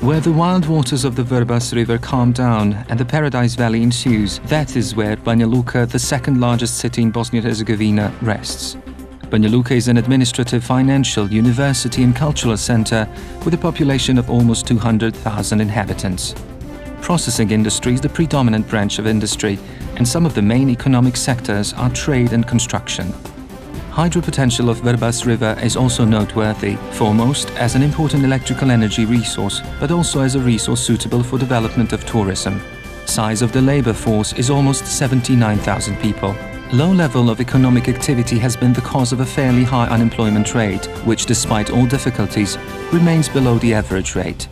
Where the wild waters of the Vrbas River calm down and the Paradise Valley ensues, that is where Banja Luka, the second largest city in Bosnia and Herzegovina, rests. Banja Luka is an administrative, financial, university and cultural center with a population of almost 200,000 inhabitants. Processing industry is the predominant branch of industry and some of the main economic sectors are trade and construction. Hydro potential of Vrbas River is also noteworthy, foremost as an important electrical energy resource, but also as a resource suitable for development of tourism. Size of the labor force is almost 79,000 people. Low level of economic activity has been the cause of a fairly high unemployment rate, which despite all difficulties, remains below the average rate.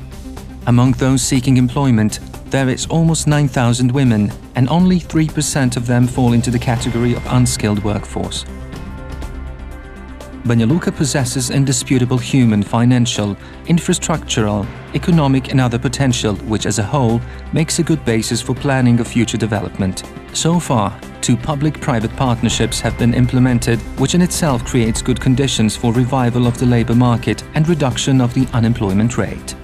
Among those seeking employment, there is almost 9,000 women, and only 3% of them fall into the category of unskilled workforce. Banja Luka possesses indisputable human, financial, infrastructural, economic and other potential, which as a whole makes a good basis for planning of future development. So far, two public-private partnerships have been implemented, which in itself creates good conditions for revival of the labour market and reduction of the unemployment rate.